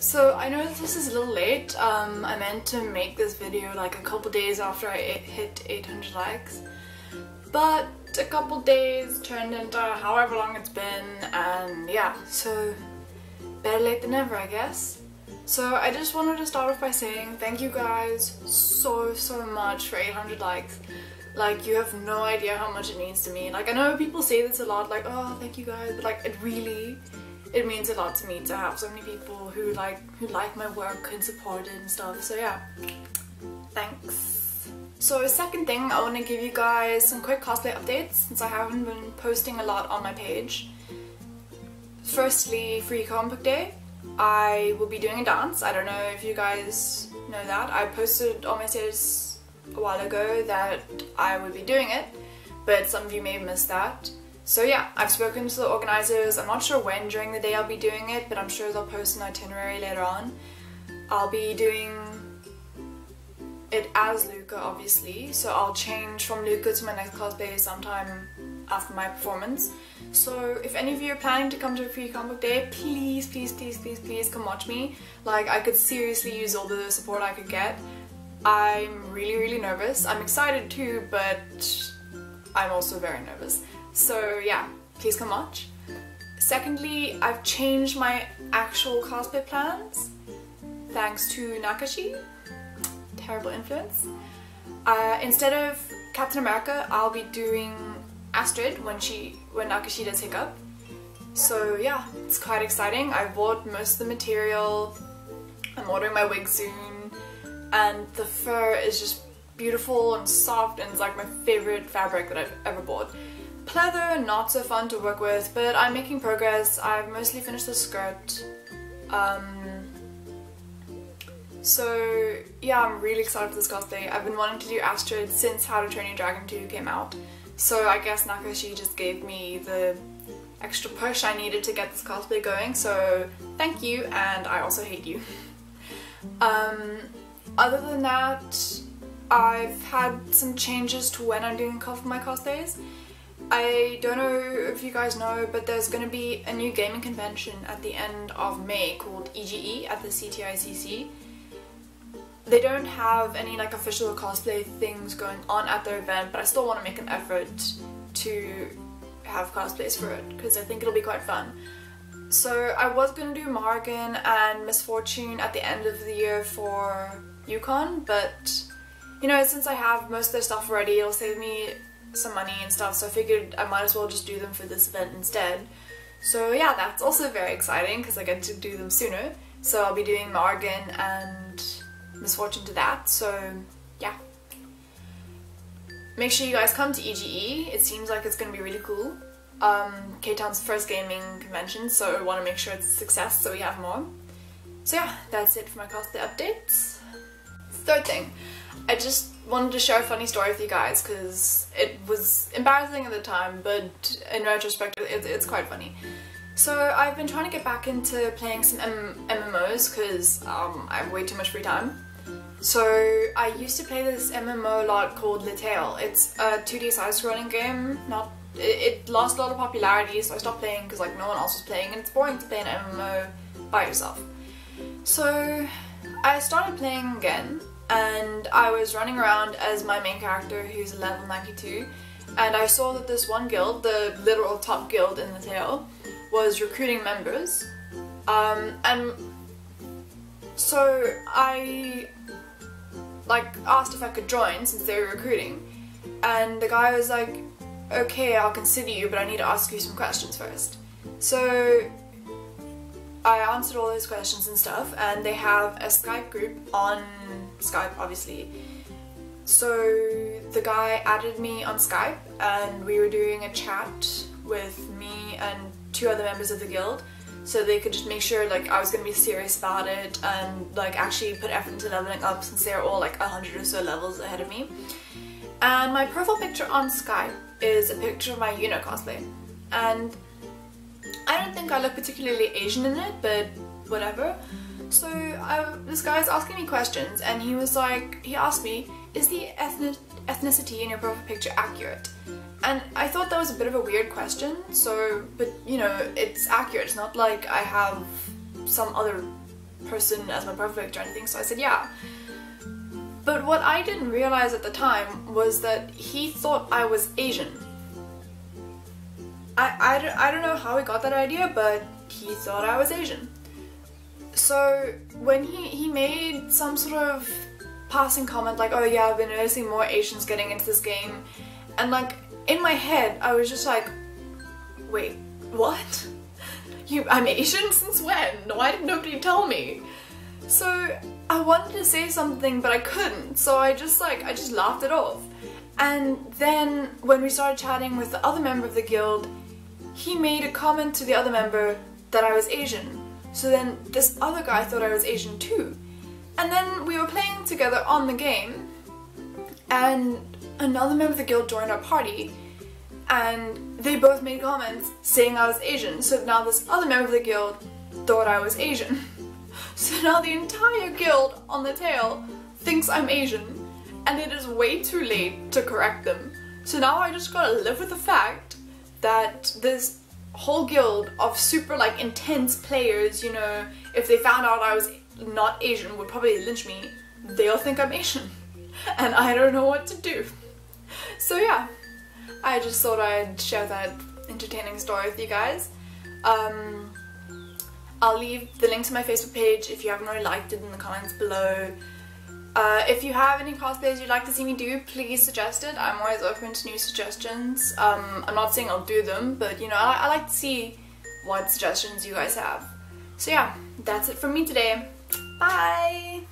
So I know this is a little late. Um, I meant to make this video like a couple days after I hit 800 likes. But a couple days turned into however long it's been and yeah, so better late than never I guess. So I just wanted to start off by saying thank you guys so so much for 800 likes. Like you have no idea how much it means to me. Like I know people say this a lot like oh thank you guys but like it really it means a lot to me to have so many people who like who like my work and support it and stuff. So yeah, thanks. So second thing, I want to give you guys some quick cosplay updates since I haven't been posting a lot on my page. Firstly, Free Comic Book Day. I will be doing a dance. I don't know if you guys know that. I posted on my status a while ago that I would be doing it, but some of you may have missed that. So yeah, I've spoken to the organisers. I'm not sure when during the day I'll be doing it, but I'm sure they'll post an itinerary later on. I'll be doing it as Luca, obviously, so I'll change from Luca to my next cosplay sometime after my performance. So if any of you are planning to come to a free comic day, please, please, please, please, please come watch me. Like, I could seriously use all the support I could get. I'm really, really nervous. I'm excited too, but I'm also very nervous. So yeah, please come watch. Secondly, I've changed my actual cosplay plans thanks to Nakashi. Terrible influence. Uh, instead of Captain America, I'll be doing Astrid when she when Nakashi does Hiccup. So yeah, it's quite exciting. I bought most of the material. I'm ordering my wig soon. And the fur is just beautiful and soft and it's like my favorite fabric that I've ever bought. Pleather, not so fun to work with, but I'm making progress. I've mostly finished the skirt. Um, so yeah, I'm really excited for this cosplay. I've been wanting to do Astrid since How to Train Your Dragon 2 came out. So I guess Nakashi just gave me the extra push I needed to get this cosplay going, so thank you, and I also hate you. um, other than that, I've had some changes to when I'm doing my cosplays. I don't know if you guys know, but there's going to be a new gaming convention at the end of May called EGE at the CTICC. They don't have any like official cosplay things going on at their event, but I still want to make an effort to have cosplays for it because I think it'll be quite fun. So I was going to do Morrigan and Miss Fortune at the end of the year for Yukon, but you know, since I have most of their stuff already, it'll save me some money and stuff so I figured I might as well just do them for this event instead. So yeah, that's also very exciting because I get to do them sooner. So I'll be doing Morgan and Miss Fortune to that, so yeah. Make sure you guys come to EGE, it seems like it's going to be really cool. Um, K-Town's first gaming convention, so I want to make sure it's a success so we have more. So yeah, that's it for my cosplay updates. Third thing, I just wanted to share a funny story with you guys because it was embarrassing at the time, but in retrospect, it, it's quite funny. So I've been trying to get back into playing some M MMOs because um, I have way too much free time. So I used to play this MMO a lot called LaTale. It's a 2D side-scrolling game. Not it, it, lost a lot of popularity, so I stopped playing because like no one else was playing, and it's boring to play an MMO by yourself. So I started playing again, and I was running around as my main character who's level 92 and I saw that this one guild, the literal top guild in LaTale, was recruiting members. Um, and so I like asked if I could join since they were recruiting. And the guy was like okay I'll consider you but I need to ask you some questions first. So I answered all those questions and stuff and they have a Skype group on Skype obviously. So the guy added me on Skype and we were doing a chat with me and two other members of the guild so they could just make sure like I was gonna be serious about it and like actually put effort into leveling up since they're all like a hundred or so levels ahead of me. And my profile picture on Skype is a picture of my Yuno cosplay and I don't think I look particularly Asian in it, but whatever. So I, this guy is asking me questions and he was like, he asked me, is the ethnic ethnicity in your profile picture accurate? And I thought that was a bit of a weird question, so, but you know, it's accurate. It's not like I have some other person as my profile picture or anything, so I said yeah. But what I didn't realize at the time was that he thought I was Asian. I, I, I don't know how he got that idea, but he thought I was Asian. So when he, he made some sort of passing comment like, oh yeah, I've been noticing more Asians getting into this game, and like in my head, I was just like, wait, what? You, I'm Asian since when? Why did nobody tell me? So I wanted to say something, but I couldn't. So I just like, I just laughed it off. And then when we started chatting with the other member of the guild, he made a comment to the other member that I was Asian. So then this other guy thought I was Asian too. And then we were playing together on the game, and another member of the guild joined our party, and they both made comments saying I was Asian. So now this other member of the guild thought I was Asian. So now the entire guild on LaTale thinks I'm Asian, and it is way too late to correct them. So now I just gotta live with the fact that this whole guild of super like intense players, you know, if they found out I was not Asian would probably lynch me, they'll think I'm Asian. And I don't know what to do. So yeah, I just thought I'd share that entertaining story with you guys. Um, I'll leave the link to my Facebook page if you haven't already liked it in the comments below. Uh, if you have any cosplays you'd like to see me do, please suggest it. I'm always open to new suggestions. Um, I'm not saying I'll do them, but you know, I, I like to see what suggestions you guys have. So yeah, that's it from me today. Bye!